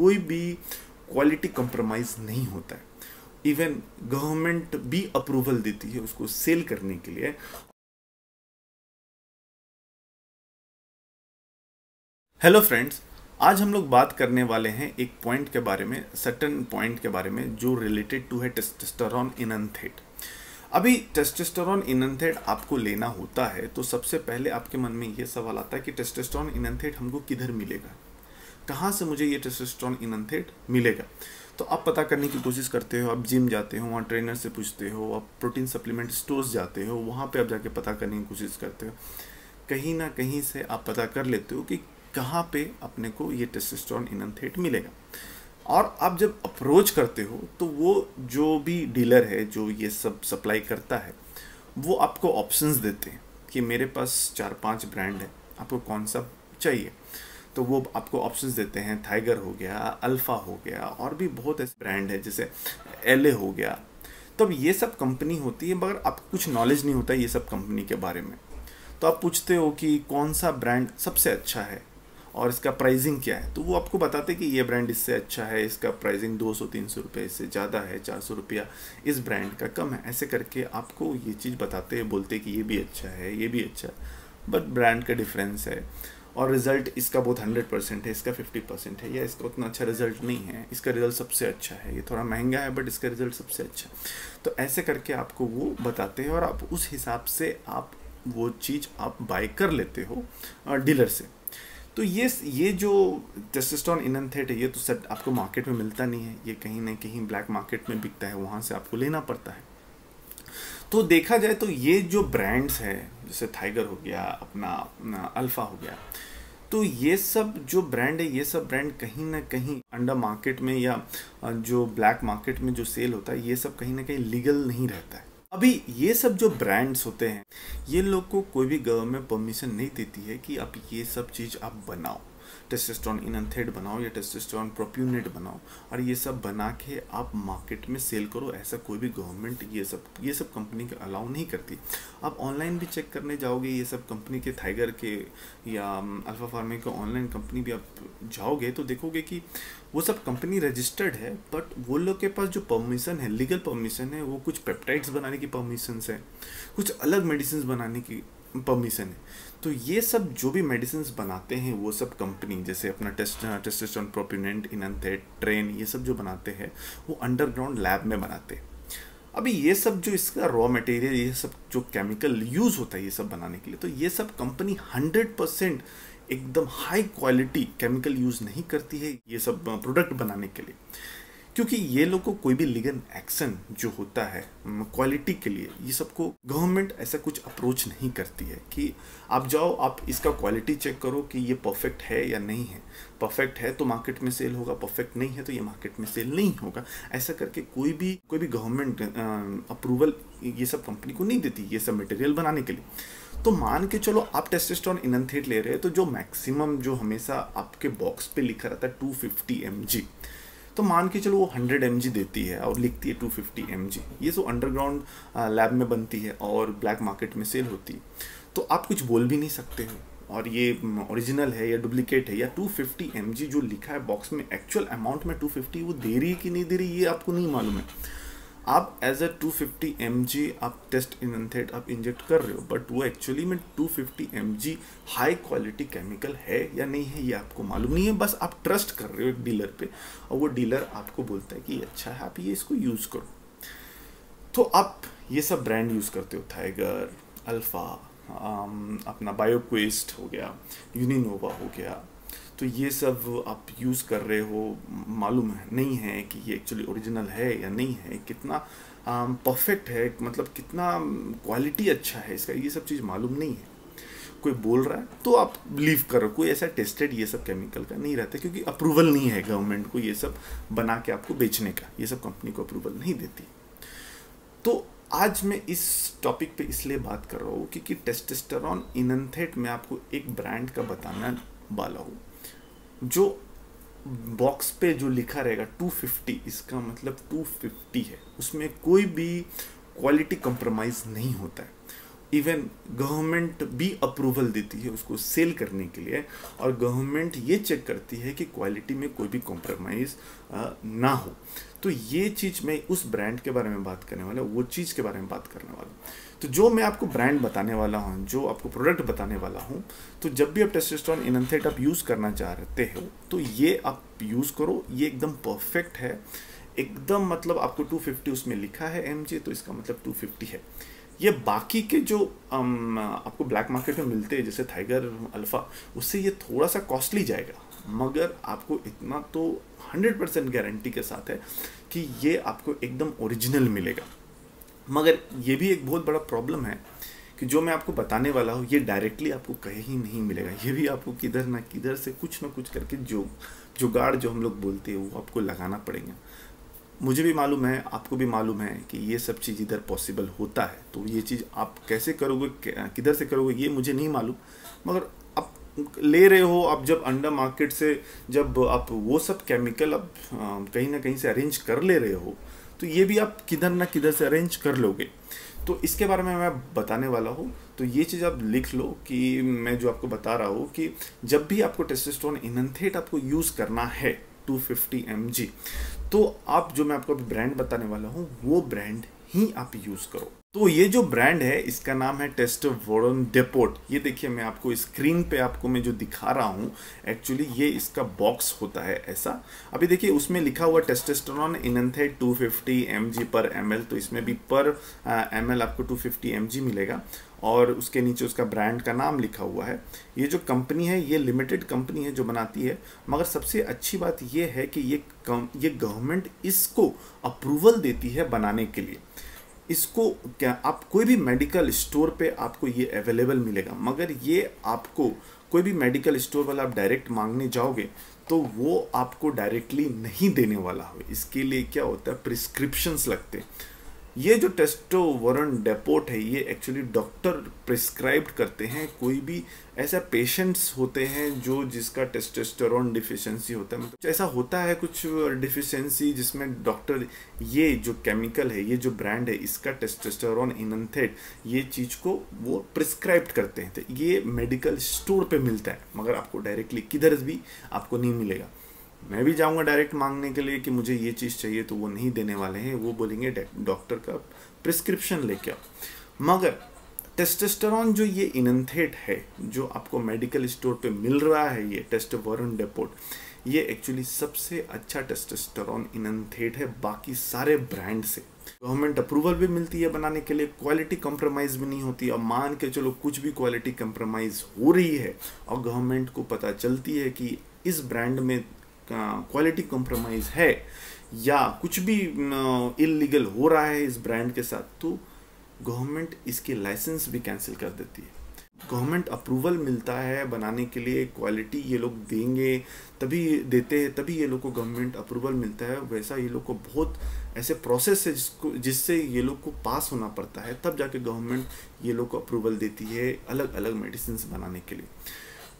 कोई भी quality compromise नहीं होता है। इवन गवर्नमेंट भी अप्रूवल देती है उसको सेल करने के लिए। हेलो फ्रेंड्स आज हम लोग बात करने वाले हैं एक पॉइंट के बारे में सटन पॉइंट के बारे में जो रिलेटेड टू है टेस्टोस्टेरोन इनथेट अभी टेस्टोस्टेरोन इनथेट आपको लेना होता है तो सबसे पहले आपके मन में ये सवाल आता है कि टेस्टोस्टेरोन इनथेट हमको किधर मिलेगा? कहाँ से मुझे ये टेस्टोस्टेरोन इनथेट मिलेगा? तो आप पता करने की कोशिश करते हो, आप जिम जाते हो, वहाँ ट्रेनर से पूछते हो, आप प्रोटीन सप्लीमेंट स्टोर्स जाते हो, वहाँ पे आप जाके पता करने की कोशिश करते हो। कहीं ना कहीं से आप पता कर लेते हो कि कहाँ पे अपने को ये टेस्टोस्टेरोन इनथेट मिलेगा। और आप जब अप्रोच करते हो तो वो जो भी डीलर है, जो ये सब सप्लाई करता है, वो आपको ऑप्शंस देते हैं कि मेरे पास चार पाँच ब्रांड है, आपको कौन सा चाहिए? तो वो आपको ऑप्शंस देते हैं। थाइगर हो गया अल्फ़ा हो गया और भी बहुत ऐसे ब्रांड है, जैसे एल हो गया। तो अब ये सब कंपनी होती है, मगर आपको कुछ नॉलेज नहीं होता ये सब कंपनी के बारे में। तो आप पूछते हो कि कौन सा ब्रांड सबसे अच्छा है और इसका प्राइसिंग क्या है? तो वो आपको बताते कि ये ब्रांड इससे अच्छा है, इसका प्राइसिंग दो सौ, तीन सौ रुपये से ज़्यादा है, चार सौ रुपया इस ब्रांड का कम है। ऐसे करके आपको ये चीज़ बताते बोलते कि ये भी अच्छा है, ये भी अच्छा है। बट ब्रांड का डिफरेंस है। और रिज़ल्ट इसका बहुत हंड्रेड परसेंट है, इसका फिफ्टी परसेंट है, या इसका उतना अच्छा रिज़ल्ट नहीं है, इसका रिज़ल्ट सबसे अच्छा है। ये थोड़ा महँगा है बट इसका रिज़ल्ट सबसे अच्छा तो ऐसे करके आपको वो बताते हैं और आप उस हिसाब से आप वो चीज़ आप बाय कर लेते हो डीलर से। तो ये ये जो टेस्टोस्टेरोन इनथेट है, ये तो सेट आपको मार्केट में मिलता नहीं है। ये कहीं ना कहीं ब्लैक मार्केट में बिकता है, वहाँ से आपको लेना पड़ता है। तो देखा जाए तो ये जो ब्रांड्स है, जैसे थाइगर हो गया, अपना अल्फ़ा हो गया तो ये सब जो ब्रांड है, ये सब ब्रांड कहीं ना कहीं अंडर मार्केट में या जो ब्लैक मार्केट में जो सेल होता है, ये सब कहीं ना कहीं लीगल नहीं रहता है। अभी ये सब जो ब्रांड्स होते हैं, ये लोग को कोई भी गवर्नमेंट परमिशन नहीं देती है कि आप ये सब चीज़ आप बनाओ। टेस्टोस्टेरोन इनथेड बनाओ या टेस्टोस्टेरोन प्रोप्यूनेट बनाओ, और ये सब बना के आप मार्केट में सेल करो, ऐसा कोई भी गवर्नमेंट ये सब ये सब कंपनी के अलाउ नहीं करती। आप ऑनलाइन भी चेक करने जाओगे, ये सब कंपनी के थाइगर के या अल्फ़ा फार्मे के ऑनलाइन कंपनी भी आप जाओगे तो देखोगे कि वो सब कंपनी रजिस्टर्ड है बट वो लोग के पास जो परमिशन है लीगल परमिशन है, वो कुछ पेप्टाइड्स बनाने की परमिशन है, कुछ अलग मेडिसिन बनाने की परमिशन है तो ये सब जो भी मेडिसिन बनाते हैं, वो सब कंपनी जैसे अपना टेस्ट टेस्टेस्टोन प्रोपिनेंट इनथेट ट्रेन ये सब जो बनाते हैं, वो अंडरग्राउंड लैब में बनाते हैं। अभी ये सब जो इसका रॉ मटेरियल ये सब जो केमिकल यूज़ होता है, ये सब बनाने के लिए तो ये सब कंपनी हंड्रेड परसेंट एकदम हाई क्वालिटी केमिकल यूज़ नहीं करती है, ये सब प्रोडक्ट बनाने के लिए। क्योंकि ये लोग को कोई भी लीगल एक्शन जो होता है क्वालिटी के लिए, ये सबको गवर्नमेंट ऐसा कुछ अप्रोच नहीं करती है कि आप जाओ, आप इसका क्वालिटी चेक करो कि ये परफेक्ट है या नहीं है। परफेक्ट है तो मार्केट में सेल होगा, परफेक्ट नहीं है तो ये मार्केट में सेल नहीं होगा। ऐसा करके कोई भी कोई भी गवर्नमेंट अप्रूवल ये सब कंपनी को नहीं देती, ये सब मटेरियल बनाने के लिए। तो मान के चलो आप टेस्टेस्टोन इनथेट ले रहे हैं तो जो मैक्सिमम जो हमेशा आपके बॉक्स पे लिखा रहता है टू फिफ्टी तो मान के चलो वो हंड्रेड एम देती है और लिखती है टू फिफ्टी ये सो अंडरग्राउंड लैब में बनती है और ब्लैक मार्केट में सेल होती है। तो आप कुछ बोल भी नहीं सकते हो। और ये ओरिजिनल है या डुप्लीकेट है या 250 फिफ्टी जो लिखा है बॉक्स में एक्चुअल अमाउंट में 250 वो दे रही है कि नहीं दे रही, ये आपको नहीं मालूम है। आप एज अ 250 फिफ्टी आप टेस्ट इनथेट आप इंजेक्ट कर रहे हो बट वो एक्चुअली में 250 फिफ्टी हाई क्वालिटी केमिकल है या नहीं है ये आपको मालूम नहीं है, बस आप ट्रस्ट कर रहे हो एक डीलर पे और वो डीलर आपको बोलता है कि अच्छा है, आप ये इसको यूज़ करो। तो आप ये सब ब्रांड यूज़ करते हो थाइगर अल्फ़ा अपना बायोक्वेस्ट हो गया यूनिनोवा हो गया तो ये सब आप यूज़ कर रहे हो, मालूम है, नहीं है कि ये एक्चुअली ओरिजिनल है या नहीं है, कितना परफेक्ट है मतलब कितना क्वालिटी अच्छा है, इसका ये सब चीज़ मालूम नहीं है। कोई बोल रहा है तो आप बिलीव करो, कोई ऐसा टेस्टेड ये सब केमिकल का नहीं रहता क्योंकि अप्रूवल नहीं है गवर्नमेंट को ये सब बना के आपको बेचने का, ये सब कंपनी को अप्रूवल नहीं देती। तो आज मैं इस टॉपिक पे इसलिए बात कर रहा हूँ क्योंकि टेस्टेस्टेरॉन इनथेट में आपको एक ब्रांड का बताना वाला हूँ। जो बॉक्स पे जो लिखा रहेगा 250 इसका मतलब 250 है। उसमें कोई भी क्वालिटी कंप्रोमाइज़ नहीं होता है। इवन गवर्नमेंट भी अप्रूवल देती है उसको सेल करने के लिए और गवर्नमेंट ये चेक करती है कि क्वालिटी में कोई भी कॉम्प्रोमाइज़ ना हो। तो ये चीज़ मैं उस ब्रांड के बारे में बात करने वाला वो चीज़ के बारे में बात करने वाला तो जो मैं आपको ब्रांड बताने वाला हूँ जो आपको प्रोडक्ट बताने वाला हूँ तो जब भी आप टेस्टोस्टेरोन इनथेट आप यूज़ करना चाहते हो तो ये आप यूज़ करो ये एकदम परफेक्ट है। एकदम मतलब आपको 250 उसमें लिखा है एम तो इसका मतलब 250 है। ये बाकी के जो आम, आपको ब्लैक मार्केट में मिलते हैं जैसे थाइगर अल्फ़ा उससे ये थोड़ा सा कॉस्टली जाएगा। मगर आपको इतना तो 100 परसेंट गारंटी के साथ है कि ये आपको एकदम ओरिजिनल मिलेगा। मगर ये भी एक बहुत बड़ा प्रॉब्लम है कि जो मैं आपको बताने वाला हूँ, ये डायरेक्टली आपको कहीं ही नहीं मिलेगा। ये भी आपको किधर ना किधर से कुछ ना कुछ करके जो, जुगाड़ जो हम लोग बोलते हैं, वो आपको लगाना पड़ेगा। मुझे भी मालूम है, आपको भी मालूम है कि ये सब चीज़ इधर पॉसिबल होता है। तो ये चीज़ आप कैसे करोगे किधर से करोगे, ये मुझे नहीं मालूम। मगर आप ले रहे हो, आप जब अंडर मार्केट से जब आप वो सब केमिकल आप कहीं ना कहीं से अरेंज कर ले रहे हो तो ये भी आप किधर ना किधर से अरेंज कर लोगे। तो इसके बारे में मैं बताने वाला हूँ। तो ये चीज़ आप लिख लो कि मैं जो आपको बता रहा हूँ कि जब भी आपको टेस्टोस्टेरोन इनथेट आपको यूज़ करना है 250 mg तो आप जो मैं आपको ब्रांड बताने वाला हूँ, वो ब्रांड ही आप यूज़ करो। तो ये जो ब्रांड है इसका नाम है टेस्ट वोरन डेपोट ये देखिए मैं आपको स्क्रीन पे आपको मैं जो दिखा रहा हूँ एक्चुअली ये इसका बॉक्स होता है ऐसा। अभी देखिए उसमें लिखा हुआ टेस्टेस्टोरॉन इनथेड 250 फिफ्टी पर एमएल तो इसमें भी पर एम uh, आपको 250 फिफ्टी मिलेगा। और उसके नीचे उसका ब्रांड का नाम लिखा हुआ है। ये जो कंपनी है, ये लिमिटेड कंपनी है जो बनाती है। मगर सबसे अच्छी बात ये है कि ये ये गवर्नमेंट इसको अप्रूवल देती है बनाने के लिए। इसको क्या, आप कोई भी मेडिकल स्टोर पे आपको ये अवेलेबल मिलेगा। मगर ये आपको कोई भी मेडिकल स्टोर वाला आप डायरेक्ट मांगने जाओगे तो वो आपको डायरेक्टली नहीं देने वाला हो इसके लिए क्या होता है प्रिस्क्रिप्शंस लगते हैं। ये जो टेस्टोवरन डेपोट है, ये एक्चुअली डॉक्टर प्रिस्क्राइब करते हैं, कोई भी ऐसा पेशेंट्स होते हैं जो जिसका टेस्टोस्टेरोन डिफिशिएंसी होता है। मतलब ऐसा होता है कुछ डिफिशिएंसी जिसमें डॉक्टर ये जो केमिकल है, ये जो ब्रांड है, इसका टेस्टोस्टेरोन इनथेट ये चीज़ को वो प्रिस्क्राइब करते हैं। तो ये मेडिकल स्टोर पर मिलता है, मगर आपको डायरेक्टली किधर भी आपको नहीं मिलेगा। मैं भी जाऊँगा डायरेक्ट मांगने के लिए कि मुझे ये चीज़ चाहिए तो वो नहीं देने वाले हैं। वो बोलेंगे डॉक्टर का प्रिस्क्रिप्शन लेके आओ। मगर टेस्टेस्टेरॉन जो ये इनथेट है, जो आपको मेडिकल स्टोर पे मिल रहा है, ये टेस्ट वॉरन डेपोर्ट ये एक्चुअली सबसे अच्छा टेस्टेस्टेरॉन इनथेट है बाकी सारे ब्रांड से। गवर्नमेंट अप्रूवल भी मिलती है बनाने के लिए क्वालिटी कंप्रोमाइज भी नहीं होती। और मान के चलो कुछ भी क्वालिटी कंप्रोमाइज हो रही है, और गवर्नमेंट को पता चलती है कि इस ब्रांड में क्वालिटी कॉम्प्रोमाइज है, या कुछ भी इलीगल हो रहा है इस ब्रांड के साथ तो गवर्नमेंट इसके लाइसेंस भी कैंसिल कर देती है। गवर्नमेंट अप्रूवल मिलता है बनाने के लिए क्वालिटी ये लोग देंगे, तभी देते हैं, तभी ये लोग को गवर्नमेंट अप्रूवल मिलता है, वैसा ये लोग को बहुत ऐसे प्रोसेस है जिसको, जिससे ये लोग को पास होना पड़ता है, तब जाके गवर्नमेंट ये लोग को अप्रूवल देती है अलग अलग मेडिसिन बनाने के लिए।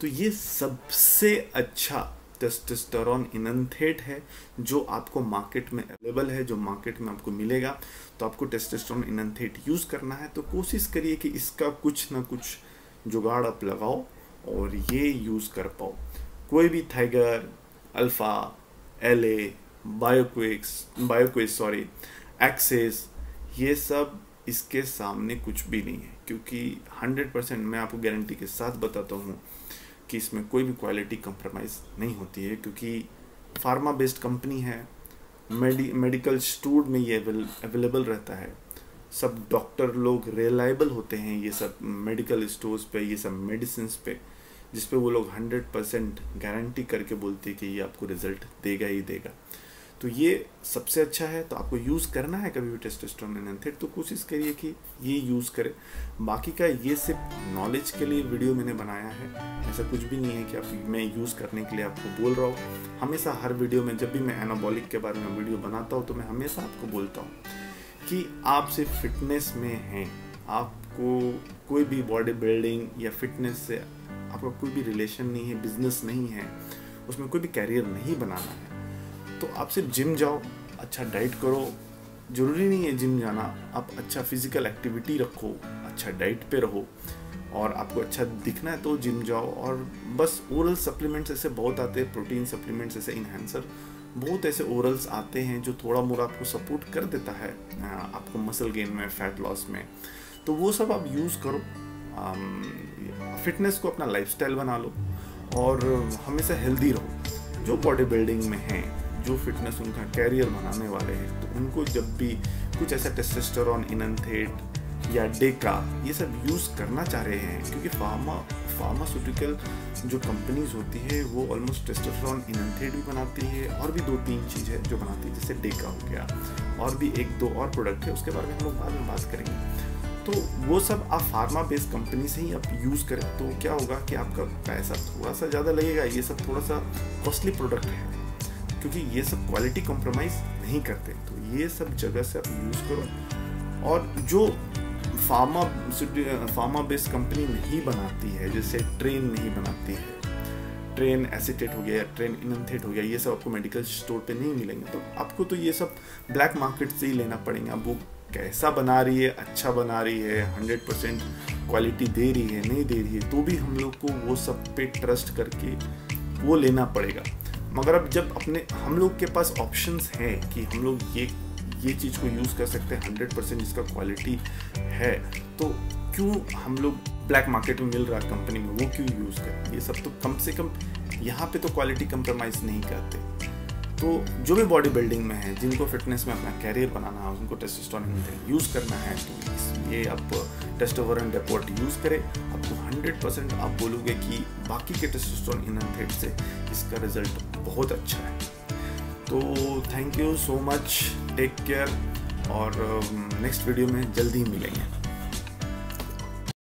तो ये सबसे अच्छा टेस्टोस्टेरोन इनथेट है, जो आपको मार्केट में अवेलेबल है, जो मार्केट में आपको मिलेगा तो आपको टेस्टोस्टेरोन इनथेट यूज़ करना है। तो कोशिश करिए कि इसका कुछ ना कुछ जुगाड़ आप लगाओ और ये यूज़ कर पाओ। कोई भी थाइगर अल्फ़ा एल ए बायोक्विक्स बायोक्विक्स सॉरी एक्सेस ये सब इसके सामने कुछ भी नहीं है, क्योंकि 100 परसेंट मैं आपको गारंटी के साथ बताता हूँ कि इसमें कोई भी क्वालिटी कंप्रोमाइज़ नहीं होती है, क्योंकि फार्मा बेस्ड कंपनी है मेडि मेडिकल स्टोर में ये अवेलेबल रहता है। सब डॉक्टर लोग रिलायबल होते हैं, ये सब मेडिकल स्टोर्स पे, ये सब मेडिसिन पे, जिसपे वो लोग हंड्रेड परसेंट गारंटी करके बोलते हैं कि ये आपको रिज़ल्ट देगा ही देगा। तो ये सबसे अच्छा है तो आपको यूज़ करना है कभी भी टेस्टोस्टेरोन एनाथेट तो कोशिश करिए कि ये यूज़ करें। बाकी का ये सिर्फ़ नॉलेज के लिए वीडियो मैंने बनाया है। ऐसा कुछ भी नहीं है कि आप, मैं यूज़ करने के लिए आपको बोल रहा हूँ। हमेशा हर वीडियो में जब भी मैं एनाबॉलिक के बारे में वीडियो बनाता हूँ तो मैं हमेशा आपको बोलता हूँ कि आप सिर्फ़ फिटनेस में हैं। आपको कोई भी बॉडी बिल्डिंग या फिटनेस से आपका कोई भी रिलेशन नहीं है बिज़नेस नहीं है, उसमें कोई भी कैरियर नहीं बनाना है। तो आप सिर्फ़ जिम जाओ अच्छा डाइट करो। ज़रूरी नहीं है जिम जाना, आप अच्छा फ़िज़िकल एक्टिविटी रखो अच्छा डाइट पे रहो और आपको अच्छा दिखना है तो जिम जाओ और बस ओरल सप्लीमेंट्स ऐसे बहुत आते हैं, प्रोटीन सप्लीमेंट्स ऐसे इन्हेंसर बहुत ऐसे ओरल्स आते हैं जो थोड़ा मोड़ा आपको सपोर्ट कर देता है आपको मसल गेन में फैट लॉस में। तो वो सब आप यूज़ करो फिटनेस को अपना लाइफस्टाइल बना लो और हमेशा हेल्दी रहो। जो बॉडी बिल्डिंग में हैं जो फिटनेस उनका कैरियर बनाने वाले हैं तो उनको जब भी कुछ ऐसा टेस्टेस्टोरॉन इनथेट या डेका ये सब यूज़ करना चाह रहे हैं, क्योंकि फार्मा फार्मास्यूटिकल जो कंपनीज़ होती है, वो ऑलमोस्ट टेस्टोस्टेरोन इनथेट भी बनाती है, और भी दो तीन चीज़ है जो बनाती है, जैसे डेका हो गया, और भी एक दो और प्रोडक्ट है, उसके बारे में हम लोग बाद में बात करेंगे। तो वो सब आप फार्मा बेस्ड कंपनी से ही आप यूज़ करें तो क्या होगा कि आपका पैसा थोड़ा सा ज़्यादा लगेगा, ये सब थोड़ा सा कॉस्टली प्रोडक्ट है। क्योंकि ये सब क्वालिटी कॉम्प्रोमाइज़ नहीं करते। तो ये सब जगह से आप यूज़ करो। और जो फार्मा फार्मा बेस्ड कंपनी नहीं बनाती है, जैसे ट्रेन नहीं बनाती है ट्रेन एसिटेट हो गया या ट्रेन इनथेट हो गया, ये सब आपको मेडिकल स्टोर पे नहीं मिलेंगे। तो आपको तो ये सब ब्लैक मार्केट से ही लेना पड़ेगा। वो कैसा बना रही है अच्छा बना रही है हंड्रेड परसेंट क्वालिटी दे रही है, नहीं दे रही है तो भी हम लोग को वो सब पे ट्रस्ट करके वो लेना पड़ेगा। मगर अब जब अपने, हम लोग के पास ऑप्शंस हैं कि हम लोग ये ये चीज़ को यूज़ कर सकते हैं हंड्रेड परसेंट जिसका क्वालिटी है तो क्यों हम लोग ब्लैक मार्केट में मिल रहा कंपनी में? वो क्यों यूज़ करें, ये सब तो कम से कम यहाँ पे तो क्वालिटी कंप्रोमाइज़ नहीं करते। तो जो भी बॉडी बिल्डिंग में है जिनको फिटनेस में अपना कैरियर बनाना है उनको टेस्टोस्टेरोन यूज़ करना है तो ये आप टेस्टोवरन डेपोर्ट यूज़ करें। आपको 100 परसेंट आप बोलोगे कि बाकी के टेस्टोस्टेरोन इनथेट से इसका रिज़ल्ट बहुत अच्छा है। तो thank you so much take care और नेक्स्ट um, वीडियो में जल्दी मिलेंगे।